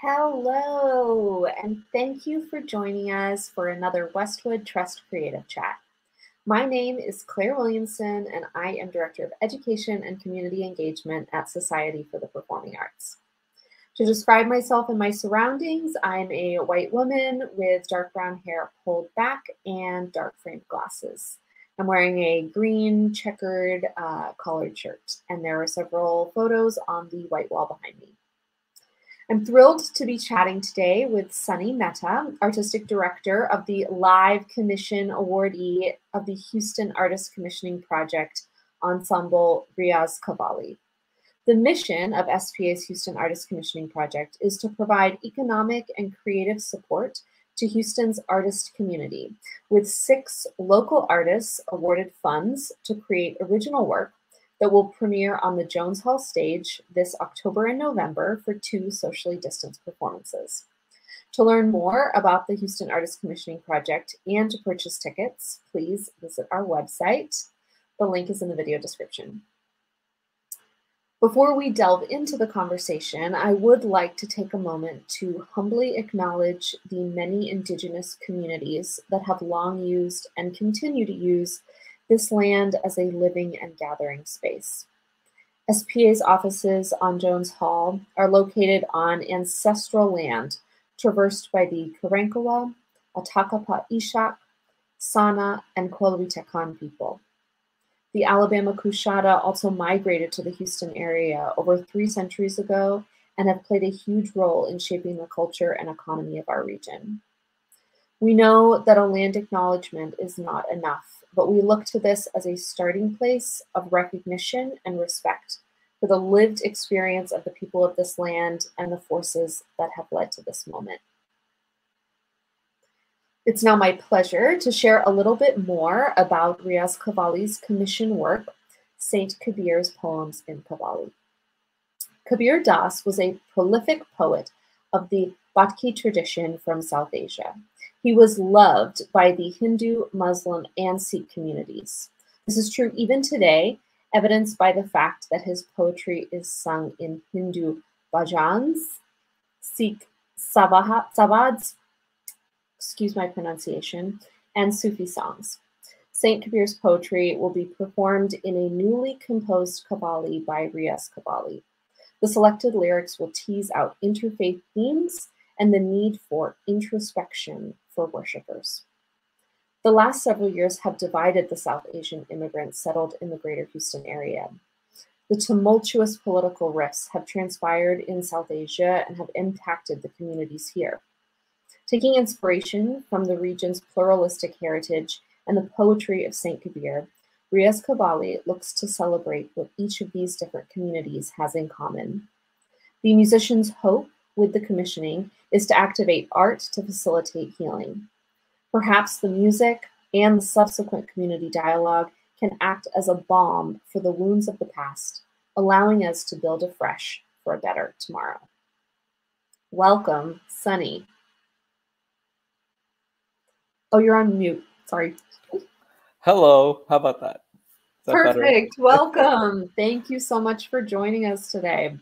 Hello, and thank you for joining us for another Westwood Trust Creative Chat. My name is Claire Williamson, and I am Director of Education and Community Engagement at Society for the Performing Arts. To describe myself and my surroundings, I'm a white woman with dark brown hair pulled back and dark framed glasses. I'm wearing a green checkered uh, collared shirt, and there are several photos on the white wall behind me. I'm thrilled to be chatting today with Sonny Mehta, Artistic Director of the Live Commission Awardee of the Houston Artist Commissioning Project Ensemble Riyaaz Qawwali. The mission of SPA's Houston Artist Commissioning Project is to provide economic and creative support to Houston's artist community, with six local artists awarded funds to create original work that will premiere on the Jones Hall stage this October and November for two socially distanced performances. To learn more about the Houston Artist Commissioning Project and to purchase tickets, please visit our website. The link is in the video description. Before we delve into the conversation, I would like to take a moment to humbly acknowledge the many Indigenous communities that have long used and continue to use this land as a living and gathering space. SPA's offices on Jones Hall are located on ancestral land traversed by the Karankawa, Atakapa Ishak, Sana, and Coahuiltecan people. The Alabama Coushatta also migrated to the Houston area over three centuries ago and have played a huge role in shaping the culture and economy of our region. We know that a land acknowledgement is not enough but we look to this as a starting place of recognition and respect for the lived experience of the people of this land and the forces that have led to this moment. It's now my pleasure to share a little bit more about Riyaaz Qawwali's commission work, Saint Kabir's Poems in Qawwali. Kabir Das was a prolific poet of the Bhakti tradition from South Asia. He was loved by the Hindu, Muslim, and Sikh communities. This is true even today, evidenced by the fact that his poetry is sung in Hindu bhajans, Sikh savads, excuse my pronunciation, and Sufi songs. Saint Kabir's poetry will be performed in a newly composed Qawwali by Riyaaz Qawwali. The selected lyrics will tease out interfaith themes and the need for introspection for worshippers. The last several years have divided the South Asian immigrants settled in the greater Houston area. The tumultuous political rifts have transpired in South Asia and have impacted the communities here. Taking inspiration from the region's pluralistic heritage and the poetry of St. Kabir, Riyaaz Qawwali looks to celebrate what each of these different communities has in common. The musicians' hope with the commissioning is to activate art to facilitate healing. Perhaps the music and the subsequent community dialogue can act as a balm for the wounds of the past, allowing us to build afresh for a better tomorrow. Welcome, Sonny. Oh, you're on mute. Sorry. Hello. How about that? that Perfect. Welcome. Thank you so much for joining us today.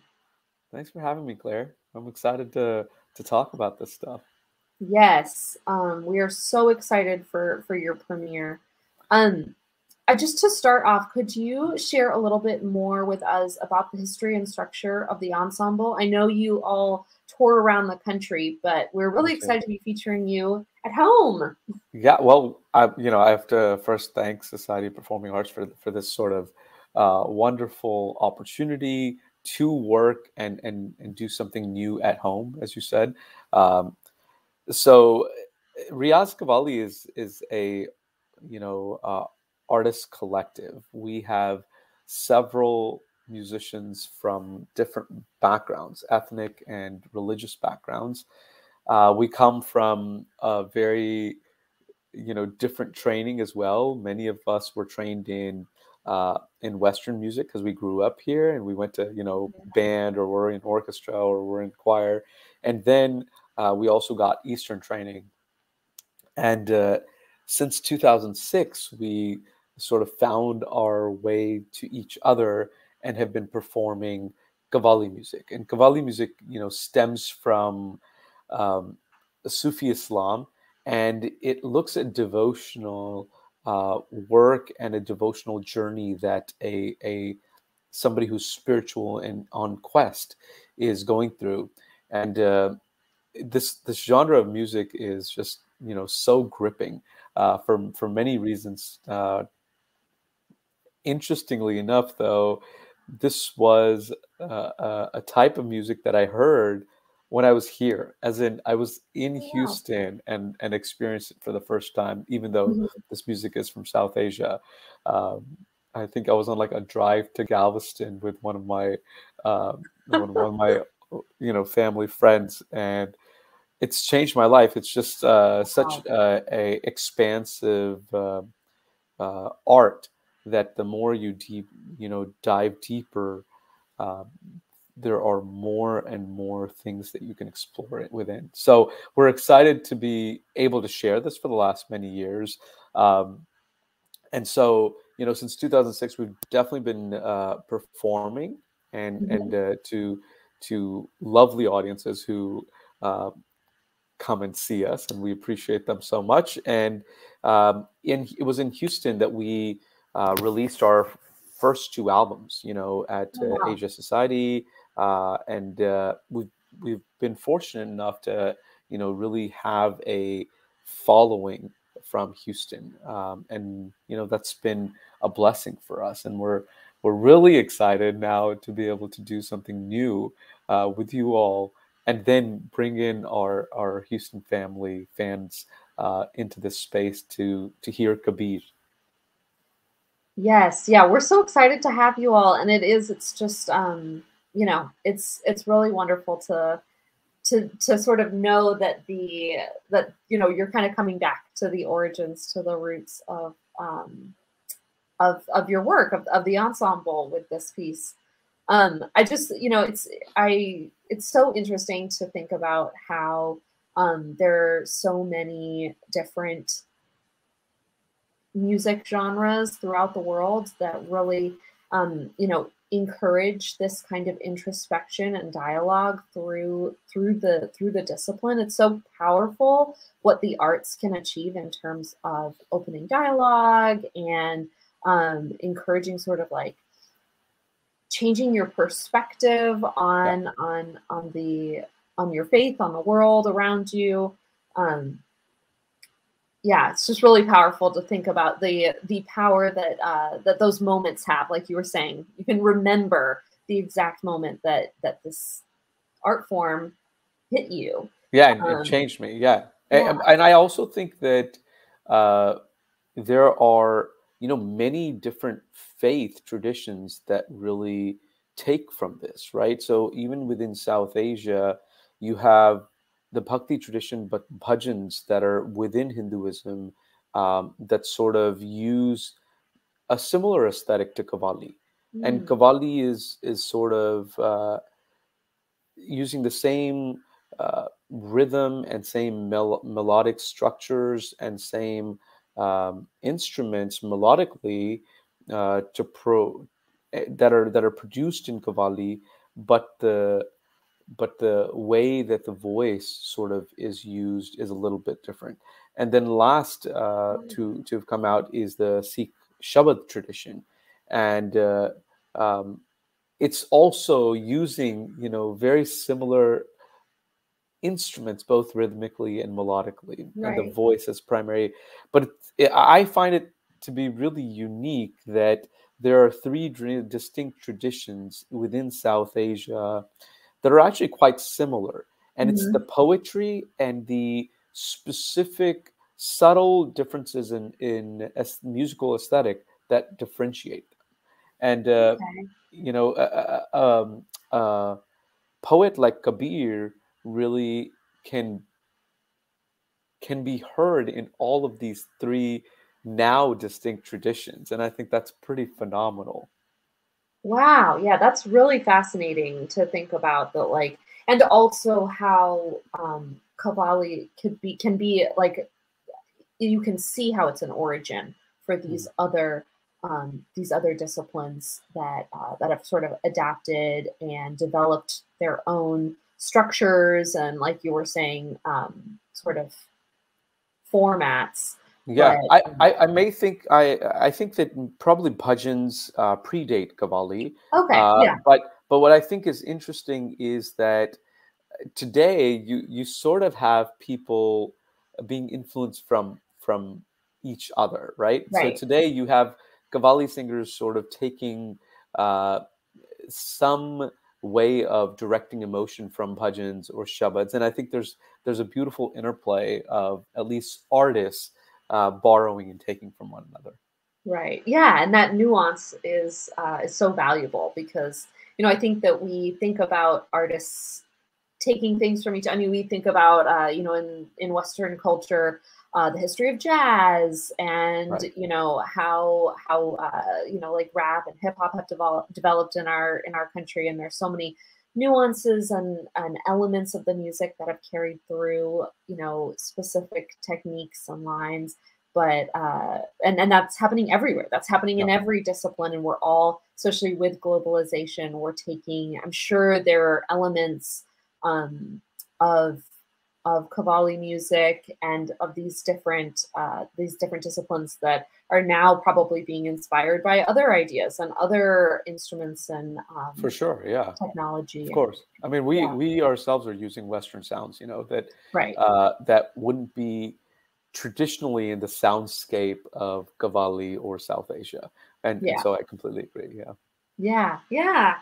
Thanks for having me, Claire. I'm excited to to talk about this stuff. Yes, um, we are so excited for for your premiere. Um, I, just to start off, could you share a little bit more with us about the history and structure of the ensemble? I know you all tour around the country, but we're really excited to be featuring you at home. Yeah, well, I you know I have to first thank Society of Performing Arts for for this sort of uh, wonderful opportunity to work and and and do something new at home, as you said. Um, so Riyaaz Qawwali is is a you know uh, artist collective. We have several musicians from different backgrounds, ethnic and religious backgrounds. Uh, we come from a very you know different training as well. Many of us were trained in uh, in Western music because we grew up here and we went to you know band or we're in orchestra or we're in choir, and then uh, we also got Eastern training. And uh, since 2006, we sort of found our way to each other and have been performing Qawwali music, and Qawwali music, you know, stems from um, Sufi Islam, and it looks at devotional uh, work and a devotional journey that a a somebody who's spiritual and on quest is going through, and uh, this this genre of music is just you know so gripping uh, for for many reasons. Uh, interestingly enough, though, this was uh, a type of music that I heard when I was here, as in I was in oh, Houston and and experienced it for the first time, even though mm-hmm. this music is from South Asia. Um, I think I was on like a drive to Galveston with one of my um, one, one, of my you know family friends, and it's changed my life. It's just uh, such wow. a expansive uh, uh, art that the more you deep you know dive deeper, um, there are more and more things that you can explore within. So we're excited to be able to share this for the last many years. Um, and so, you know, since 2006, we've definitely been uh, performing and mm-hmm. and uh, to to lovely audiences who uh, come and see us, and we appreciate them so much. And um, in it was in Houston that we uh, released our first two albums. You know, at uh, wow. Asia Society uh, and uh, we've we've been fortunate enough to you know really have a following from Houston, um, and you know that's been a blessing for us, and we're we're really excited now to be able to do something new uh, with you all, and then bring in our our Houston family fans uh, into this space to to hear Kabir. Yes, yeah, we're so excited to have you all, and it is. It's just um, you know, it's it's really wonderful to to to sort of know that the that you know you're kind of coming back to the origins, to the roots of um, of of your work of, of the ensemble with this piece. Um, I just you know it's I it's so interesting to think about how um, there are so many different music genres throughout the world that really um, you know encourage this kind of introspection and dialogue through through the through the discipline it's so powerful what the arts can achieve in terms of opening dialogue and um, encouraging sort of like changing your perspective on yeah. on on the on your faith on the world around you um, yeah, it's just really powerful to think about the the power that uh, that those moments have. Like you were saying, you can remember the exact moment that that this art form hit you. Yeah, and um, it changed me. Yeah. yeah. And, and, I also think that uh, there are you know many different faith traditions that really take from this, right? So even within South Asia, you have the bhakti tradition, but bhajans that are within Hinduism um, that sort of use a similar aesthetic to Qawwali. Mm. And Qawwali is is sort of uh, using the same uh, rhythm and same mel- melodic structures and same um, instruments melodically uh, to pro eh, that are that are produced in Qawwali, but the but the way that the voice sort of is used is a little bit different. And then last uh, mm. to to have come out is the Sikh Shabad tradition, and uh, um, it's also using you know very similar instruments both rhythmically and melodically right. and the voice as primary but it, i find it to be really unique that there are three distinct traditions within south asia that are actually quite similar. And mm-hmm. it's the poetry and the specific subtle differences in, in musical aesthetic that differentiate them. And, uh, okay. you know, a, a, um, a poet like Kabir really can can be heard in all of these three now distinct traditions and i think that's pretty phenomenal Wow. Yeah, that's really fascinating to think about that like and also how um Qawwali could be can be like you can see how it's an origin for these mm. other um, these other disciplines that uh, that have sort of adapted and developed their own structures and, like you were saying, um, sort of formats. Yeah, I, I, I, may think I I think that probably bhajans uh, predate Qawwali. Okay, uh, yeah. But but what I think is interesting is that today you you sort of have people being influenced from from each other, right? right. So today you have Qawwali singers sort of taking uh, some way of directing emotion from bhajans or shabads, and I think there's there's a beautiful interplay of at least artists uh, borrowing and taking from one another. Right. Yeah, and that nuance is uh, is so valuable because you know I think that we think about artists taking things from each. Other. I mean, we think about uh, you know in in Western culture uh, the history of jazz and right. you know how how uh, you know like rap and hip hop have developed developed in our in our country and there's so many nuances and, and elements of the music that have carried through you know specific techniques and lines. But uh, and and that's happening everywhere. That's happening in every discipline and we're all especially with globalization we're taking i'm sure there are elements um, of of Qawwali music and of these different uh, these different disciplines that are now probably being inspired by other ideas and other instruments and um, for sure, yeah, technology. Of course, I mean we yeah. we ourselves are using Western sounds, you know that right uh, that wouldn't be traditionally in the soundscape of Qawwali or South Asia, and, yeah. and so I completely agree. Yeah. Yeah, yeah.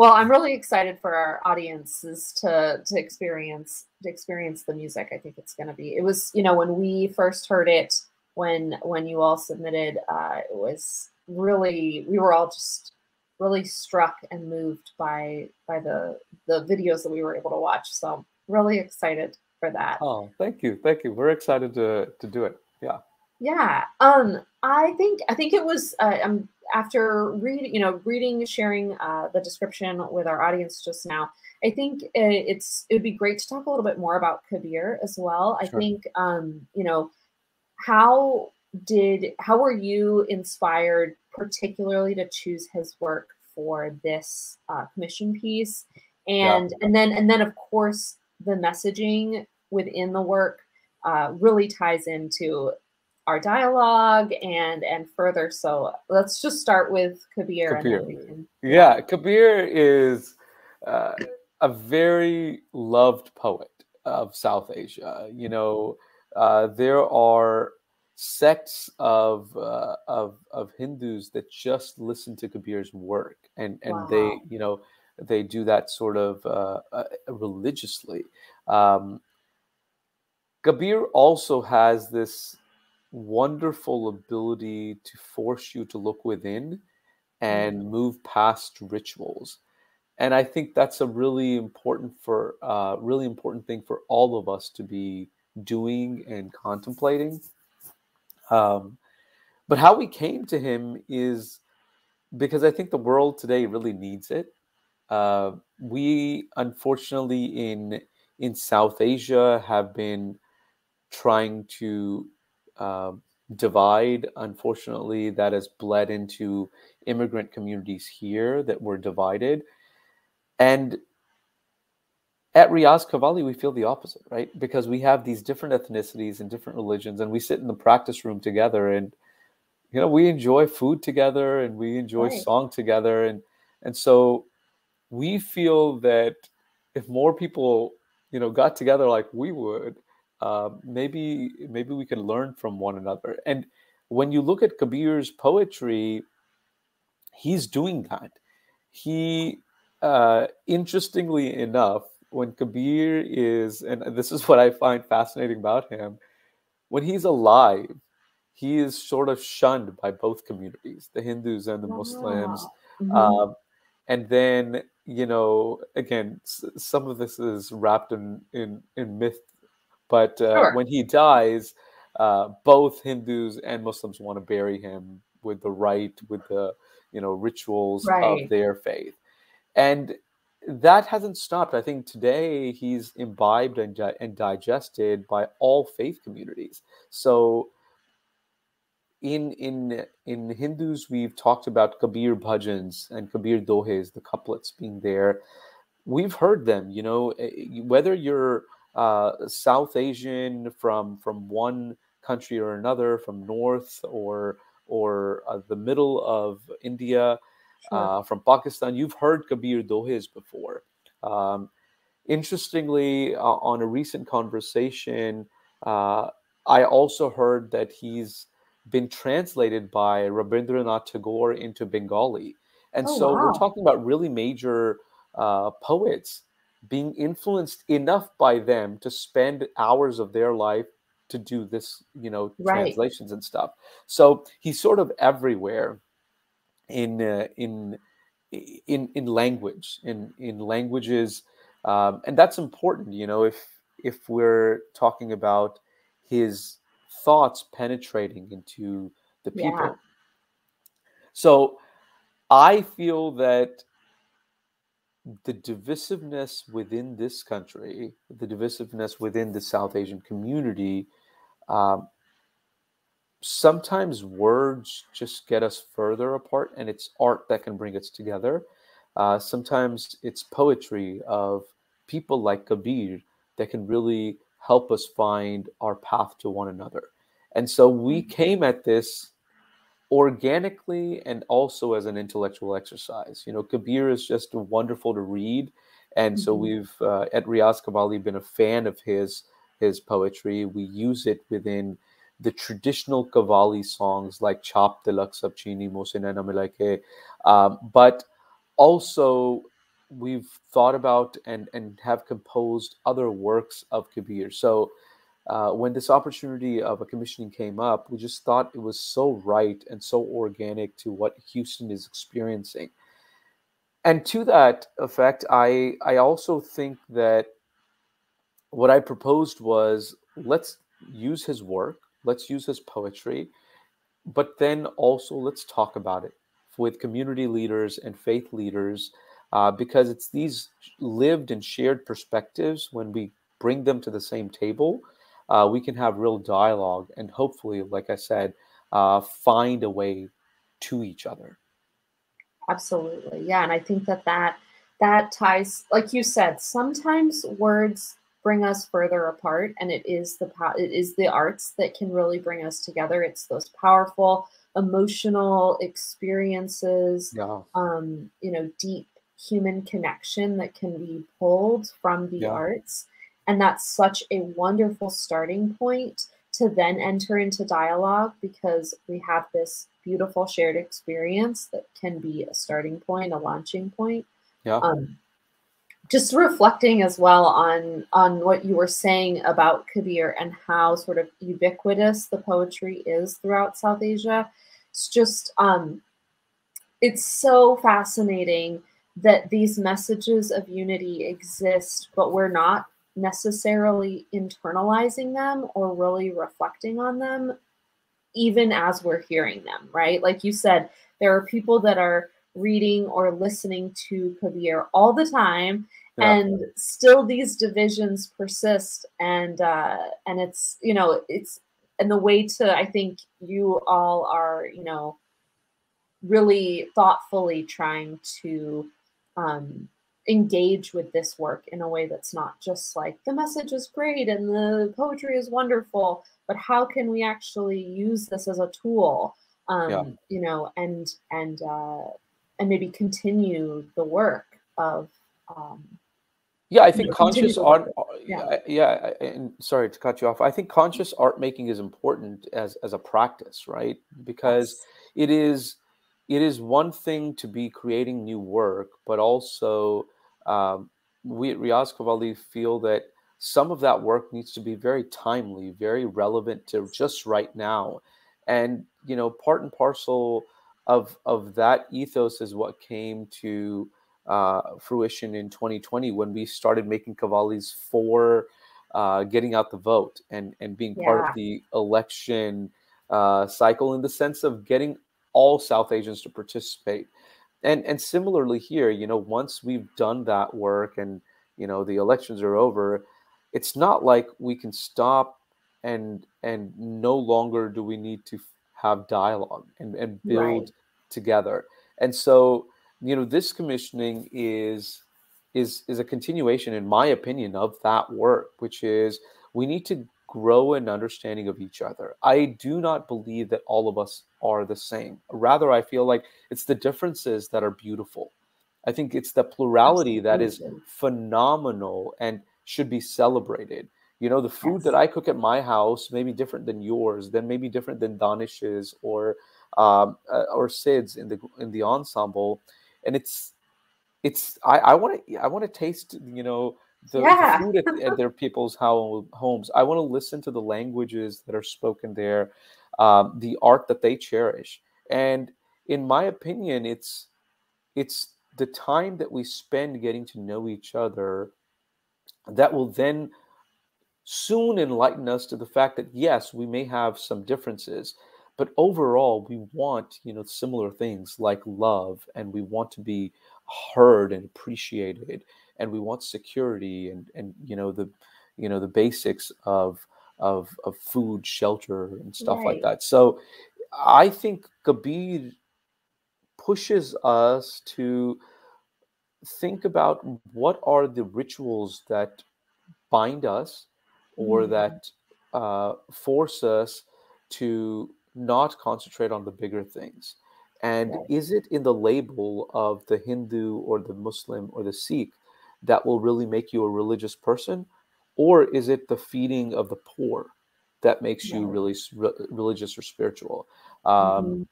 Well, I'm really excited for our audiences to to experience to experience the music. I think it's going to be. It was, you know, when we first heard it, when when you all submitted, uh, it was really we were all just really struck and moved by by the the videos that we were able to watch. So really excited for that. Oh, thank you, thank you. We're excited to to do it. Yeah. Yeah. Um. I think I think it was. Uh, I'm after reading, you know, reading, sharing uh, the description with our audience just now, I think it's it would be great to talk a little bit more about Kabir as well. Sure. I think, um, you know, how did how were you inspired particularly to choose his work for this uh, commission piece, and yeah. and then and then of course the messaging within the work uh, really ties into our dialogue and and further. So let's just start with Kabir. Kabir. Yeah, Kabir is uh, a very loved poet of South Asia. You know, uh, there are sects of, uh, of of Hindus that just listen to Kabir's work, and and wow. they you know they do that sort of uh, uh, religiously. Um, Kabir also has this wonderful ability to force you to look within and mm-hmm. move past rituals. And i think that's a really important for uh, really important thing for all of us to be doing and contemplating. Um, but how we came to him is because i think the world today really needs it. Uh, we unfortunately in in south asia have been trying to um, divide, unfortunately, that has bled into immigrant communities here that were divided. And at Riyaaz Qawwali, we feel the opposite, right? Because we have these different ethnicities and different religions, and we sit in the practice room together, and you know, we enjoy food together, and we enjoy right. song together, and and so we feel that if more people, you know, got together like we would, uh, maybe maybe we can learn from one another. And when you look at Kabir's poetry, he's doing that. He, uh, interestingly enough, when Kabir is, and this is what I find fascinating about him, when he's alive, he is sort of shunned by both communities, the Hindus and the Muslims. Mm-hmm. Um, and then, you know, again, some of this is wrapped in in, in myth but uh, sure. when he dies, uh, both Hindus and Muslims want to bury him with the right, with the you know rituals right. of their faith, and that hasn't stopped. I think today he's imbibed and, and digested by all faith communities. So in in in Hindus, we've talked about Kabir bhajans and Kabir dohes, the couplets being there. We've heard them. You know, eh, whether you're uh, South Asian from from one country or another, from north or or uh, the middle of India, sure. uh, from Pakistan, you've heard Kabir dohes before. Um, interestingly, uh, on a recent conversation, uh, I also heard that he's been translated by Rabindranath Tagore into Bengali. And oh, so wow. we're talking about really major uh, poets being influenced enough by them to spend hours of their life to do this, you know, right. translations and stuff. So he's sort of everywhere in uh, in in in language in in languages, um, and that's important. You know, if if we're talking about his thoughts penetrating into the people. Yeah. So I feel that the divisiveness within this country, the divisiveness within the South Asian community, um, sometimes words just get us further apart, and it's art that can bring us together. Uh, sometimes it's poetry of people like Kabir that can really help us find our path to one another. And so we mm-hmm. came at this organically and also as an intellectual exercise. You know, Kabir is just wonderful to read. And mm-hmm. so we've uh, at Riyaaz Qawwali been a fan of his his poetry. We use it within the traditional Qawwali songs like Chap Tilak Sab Chini Mosinana Milake. Um, but also we've thought about and and have composed other works of Kabir. So uh, when this opportunity of a commissioning came up, we just thought it was so right and so organic to what Houston is experiencing. And to that effect, I I also think that what I proposed was let's use his work, let's use his poetry, but then also let's talk about it with community leaders and faith leaders uh, because it's these lived and shared perspectives when we bring them to the same table uh, we can have real dialogue and hopefully like i said uh, find a way to each other absolutely yeah and i think that that that ties like you said sometimes words bring us further apart and it is the it is the arts that can really bring us together it's those powerful emotional experiences yeah. um you know deep human connection that can be pulled from the yeah. arts. And that's such a wonderful starting point to then enter into dialogue because we have this beautiful shared experience that can be a starting point, a launching point. Yeah. Um, just reflecting as well on on what you were saying about Kabir and how sort of ubiquitous the poetry is throughout South Asia. It's just um, it's so fascinating that these messages of unity exist, but we're not necessarily internalizing them or really reflecting on them, even as we're hearing them, right? Like you said, there are people that are reading or listening to Kabir all the time. Yeah. And still, these divisions persist, and uh, and it's you know it's and the way to I think you all are you know really thoughtfully trying to um, engage with this work in a way that's not just like the message is great and the poetry is wonderful, but how can we actually use this as a tool, um, yeah. you know, and and uh, and maybe continue the work of. Um, yeah, I think you know, conscious art. Uh, yeah, yeah. And sorry to cut you off. I think conscious art making is important as as a practice, right? Because yes. it is it is one thing to be creating new work, but also um, we at Riyaaz Qawwali feel that some of that work needs to be very timely, very relevant to just right now. And you know, part and parcel of of that ethos is what came to uh, fruition in 2020 when we started making qawwalis for uh, getting out the vote and and being yeah. part of the election uh, cycle in the sense of getting all South Asians to participate. And and similarly here, you know, once we've done that work and you know the elections are over, it's not like we can stop and and no longer do we need to have dialogue and, and build Right. together. And so, you know, this commissioning is is is a continuation, in my opinion, of that work, which is we need to grow an understanding of each other. I do not believe that all of us are the same. Rather, I feel like it's the differences that are beautiful. I think it's the plurality that is phenomenal and should be celebrated. You know, the food that I cook at my house may be different than yours, then maybe different than Danish's or um, uh, or Sid's in the in the ensemble, and it's it's I I want to I want to taste you know the, the food at, at their people's ho- homes. I want to listen to the languages that are spoken there, um, the art that they cherish, and in my opinion, it's it's the time that we spend getting to know each other that will then soon enlighten us to the fact that yes, we may have some differences, but overall we want, you know, similar things like love and we want to be heard and appreciated and we want security and and you know the you know the basics of of of food, shelter and stuff like that. So I think Kabir pushes us to think about what are the rituals that bind us or Mm. that uh, force us to not concentrate on the bigger things. And Right. is it in the label of the Hindu or the Muslim or the Sikh that will really make you a religious person? Or is it the feeding of the poor that makes you really re- religious or spiritual? Um, Mhm.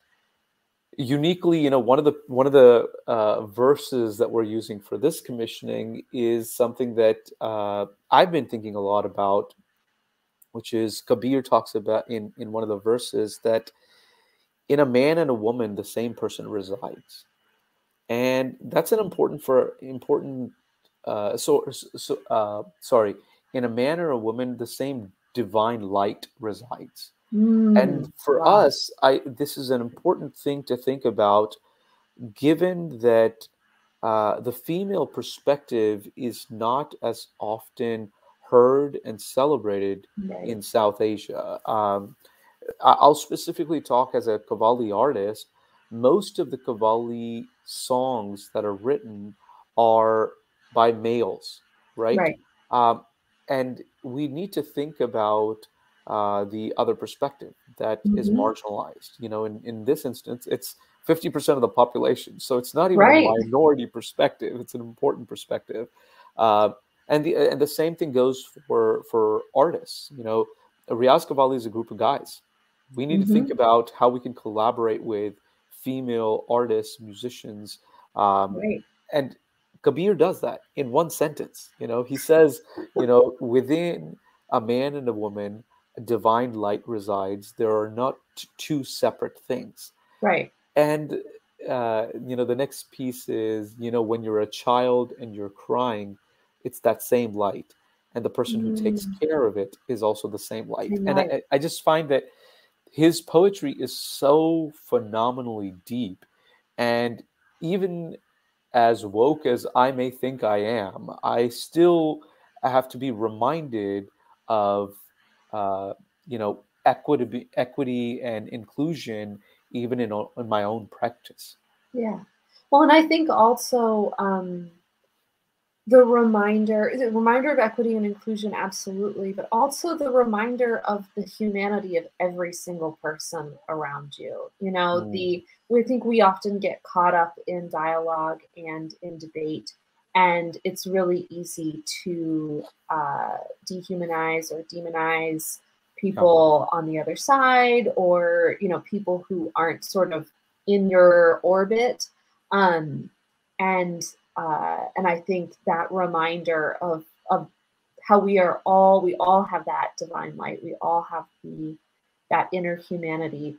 uniquely you know one of the one of the uh, verses that we're using for this commissioning is something that uh, i've been thinking a lot about which is kabir talks about in in one of the verses that in a man and a woman the same person resides and that's an important for important uh, so, so uh, sorry in a man or a woman the same divine light resides and Mm. for Wow. us i this is an important thing to think about given that uh, the female perspective is not as often heard and celebrated Right. in south asia um, i'll specifically talk as a qawwali artist most of the qawwali songs that are written are by males right Right. um, and we need to think about uh, the other perspective that is Mhm. marginalized. You know, in, in this instance, it's 50% of the population. So it's not even Right. a minority perspective, it's an important perspective. Uh, and, the, and the same thing goes for, for artists. You know, Riyaaz Qawwali is a group of guys. We need to think about how we can collaborate with female artists, musicians, um, Right. and Kabir does that in one sentence. You know, he says, you know, within a man and a woman, divine light resides. There are not two separate things. Right. And uh, you know, the next piece is, you know, when you're a child and you're crying, it's that same light, and the person who takes Mm. care of it is also the same light. Same And light. I, I just find that his poetry is so phenomenally deep, and even as woke as I may think I am, I still have to be reminded of, uh, you know, equity, equity and inclusion, even in, in my own practice. Yeah. Well, and I think also um, the reminder, the reminder of equity and inclusion, absolutely, but also the reminder of the humanity of every single person around you. You know, Mm. the we think we often get caught up in dialogue and in debate, and it's really easy to uh, dehumanize or demonize people on the other side, or you know, people who aren't sort of in your orbit. Um, and uh, and I think that reminder of of how we are all we all have that divine light. We all have the that inner humanity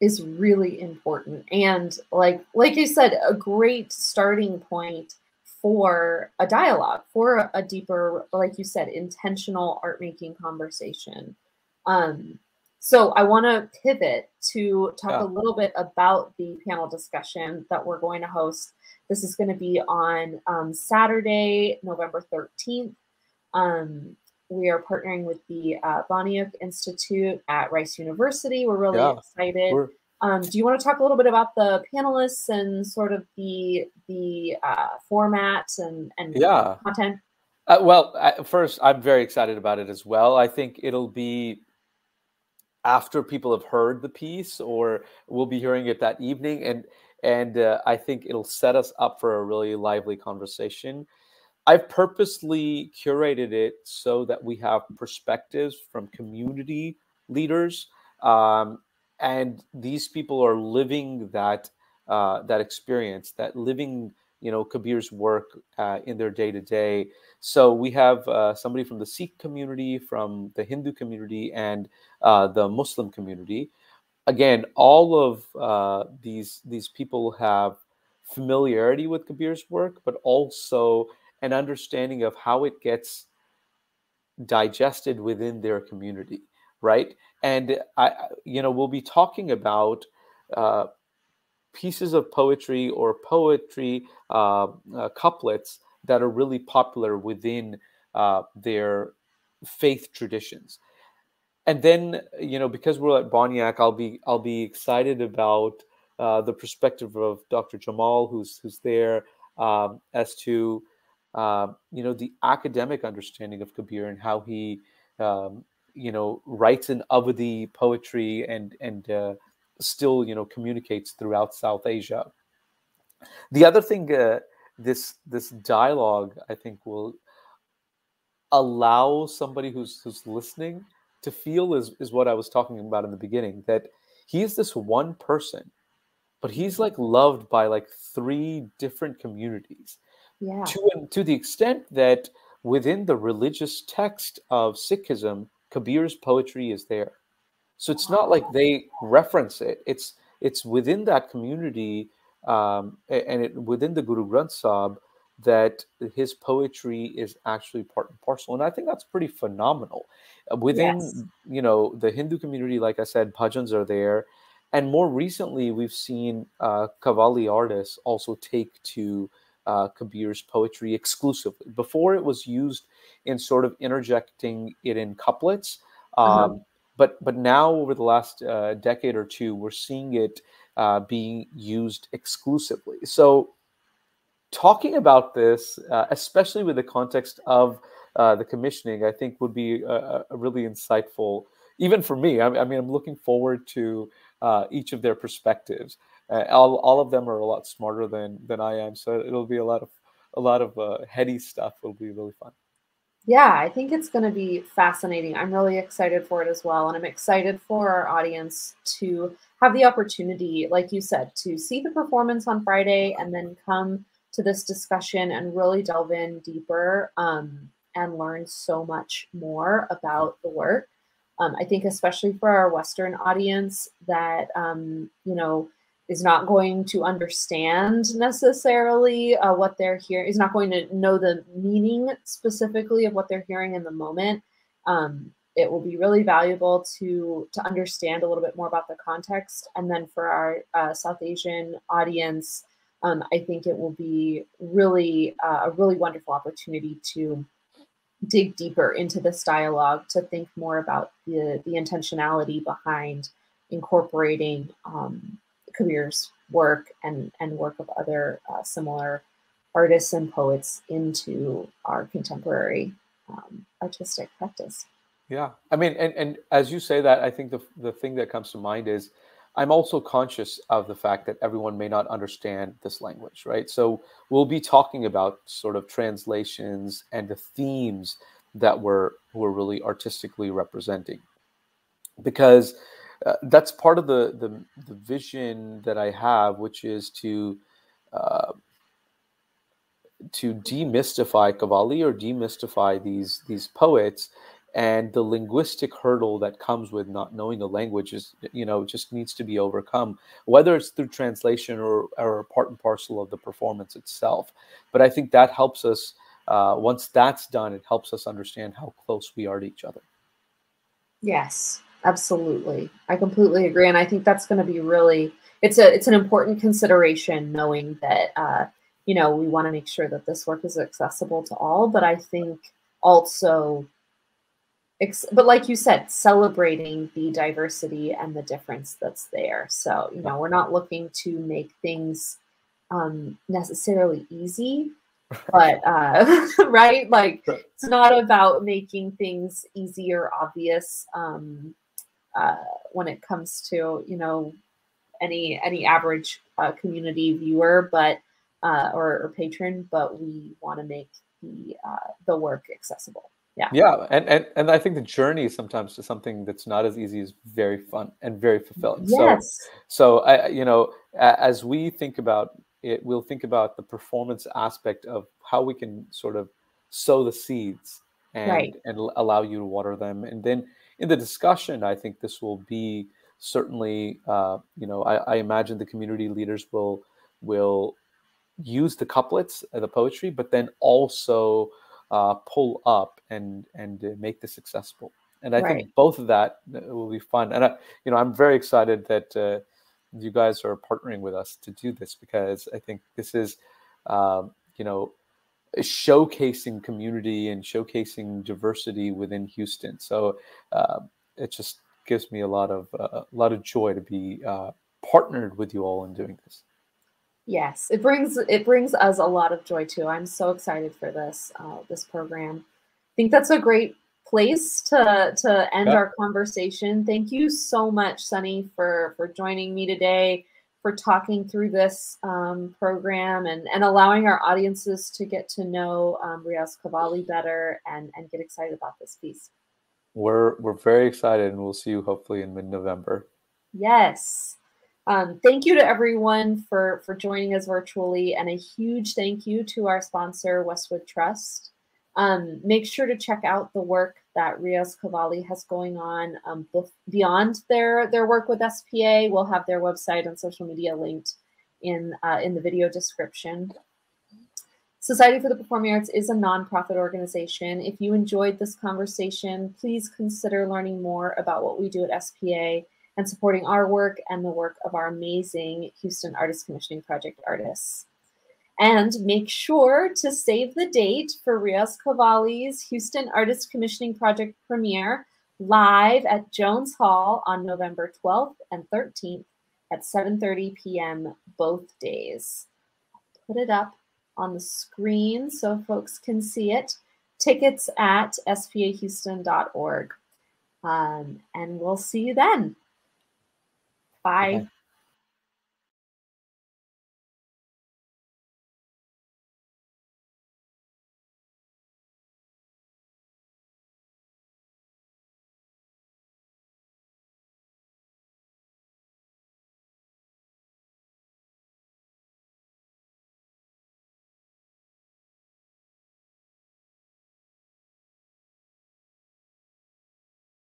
is really important and like like you said a great starting point for a dialogue for a deeper like you said intentional art making conversation um so i want to pivot to talk Yeah. a little bit about the panel discussion that we're going to host this is going to be on um, saturday november 13th um, we are partnering with the uh, Boniuk Institute at Rice University. We're really yeah, excited. We're um, do you want to talk a little bit about the panelists and sort of the the uh, format and and yeah. content? Uh, well, I, first, I'm very excited about it as well. I think it'll be after people have heard the piece, or we'll be hearing it that evening, and and uh, I think it'll set us up for a really lively conversation. I've purposely curated it so that we have perspectives from community leaders um, and these people are living that uh, that experience, that living, you know, Kabir's work uh, in their day to day. So we have uh, somebody from the Sikh community, from the Hindu community, and uh, the Muslim community. Again, all of uh, these these people have familiarity with Kabir's work, but also an understanding of how it gets digested within their community, right? and I, you know, we'll be talking about uh, pieces of poetry or poetry uh, uh, couplets that are really popular within uh, their faith traditions. And then, you know, because we're at Boniuk, I'll be I'll be excited about uh, the perspective of Dr. Jamal, who's who's there, um, as to uh, you know the academic understanding of Kabir and how he um, you know writes in Awadhi poetry and and uh, still you know communicates throughout South Asia. The other thing uh, this this dialogue I think will allow somebody who's who's listening to feel is is what I was talking about in the beginning that he's this one person but he's like loved by like three different communities yeah. to to the extent that within the religious text of Sikhism Kabir's poetry is there. So it's not like they reference it. It's it's within that community um, and it, within the Guru Granth Sahib that his poetry is actually part and parcel. And I think that's pretty phenomenal. Uh, within yes. you know the Hindu community, like I said, bhajans are there. And more recently, we've seen uh, Qawwali artists also take to uh, Kabir's poetry exclusively. Before it was used in sort of interjecting it in couplets. Uh-huh. Um, uh-huh. But but now over the last uh, decade or two, we're seeing it uh, being used exclusively. So talking about this, uh, especially with the context of uh, the commissioning, I think would be a, a really insightful, even for me. I, I mean, I'm looking forward to uh, each of their perspectives. All, all of them are a lot smarter than than I am, so it'll be a lot of a lot of uh, heady stuff. It'll be really fun. Yeah, I think it's going to be fascinating. I'm really excited for it as well. And I'm excited for our audience to have the opportunity, like you said, to see the performance on Friday and then come to this discussion and really delve in deeper um, and learn so much more about the work. Um, I think, especially for our Western audience, that, um, you know, is not going to understand necessarily uh, what they're hearing, is not going to know the meaning specifically of what they're hearing in the moment. Um, it will be really valuable to to understand a little bit more about the context, and then for our uh, South Asian audience, um, I think it will be really uh, a really wonderful opportunity to dig deeper into this dialogue, to think more about the the intentionality behind incorporating um, Kabir's work and, and work of other uh, similar artists and poets into our contemporary um, artistic practice. Yeah, I mean, and, and as you say that, I think the, the thing that comes to mind is I'm also conscious of the fact that everyone may not understand this language, right? So we'll be talking about sort of translations and the themes that we're, we're really artistically representing. Because uh, that's part of the, the, the vision that I have, which is to uh, to demystify Qawwali or demystify these these poets and the linguistic hurdle that comes with not knowing the language is you know just needs to be overcome whether it's through translation or, or part and parcel of the performance itself but i think that helps us uh, once that's done it helps us understand how close we are to each other yes Absolutely. I completely agree. And I think that's going to be really, it's a, it's an important consideration knowing that, uh, you know, we want to make sure that this work is accessible to all, but I think also but like you said, celebrating the diversity and the difference that's there. So, you know, we're not looking to make things um, necessarily easy, but uh, right, like it's not about making things easy or obvious um, uh, when it comes to you know any any average uh, community viewer, but uh, or, or patron, but we want to make the uh, the work accessible yeah yeah and, and and i think the journey sometimes to something that's not as easy is very fun and very fulfilling yes. so so i you know as we think about it we'll think about the performance aspect of how we can sort of sow the seeds and right. and allow you to water them and then in the discussion i think this will be certainly uh, you know I, I imagine the community leaders will will use the couplets the poetry but then also uh, pull up and and uh, make this accessible. And I right. think both of that uh, will be fun. And I, you know, I'm very excited that uh, you guys are partnering with us to do this because I think this is, um, you know, showcasing community and showcasing diversity within Houston. So uh, it just gives me a lot of uh, a lot of joy to be uh, partnered with you all in doing this. Yes, it brings it brings us a lot of joy too. I'm so excited for this uh, this program. I think that's a great place to to end our conversation. Thank you so much, Sonny, for for joining me today, for talking through this um, program and and allowing our audiences to get to know um, Riyaaz Qawwali better and and get excited about this piece. We're we're very excited, and we'll see you hopefully in mid November. Yes. Um, thank you to everyone for, for joining us virtually, and a huge thank you to our sponsor, Westwood Trust. Um, make sure to check out the work that Riyaaz Qawwali has going on um, beyond their, their work with SPA. We'll have their website and social media linked in, uh, in the video description. Society for the Performing Arts is a nonprofit organization. If you enjoyed this conversation, please consider learning more about what we do at SPA and supporting our work and the work of our amazing Houston Artist Commissioning Project artists. And make sure to save the date for Riyaaz Qawwali's Houston Artist Commissioning Project premiere live at Jones Hall on November 12th and 13th at 7.30 p.m. both days. Put it up on the screen so folks can see it. Tickets at spahouston.org. Um, and we'll see you then. Bye.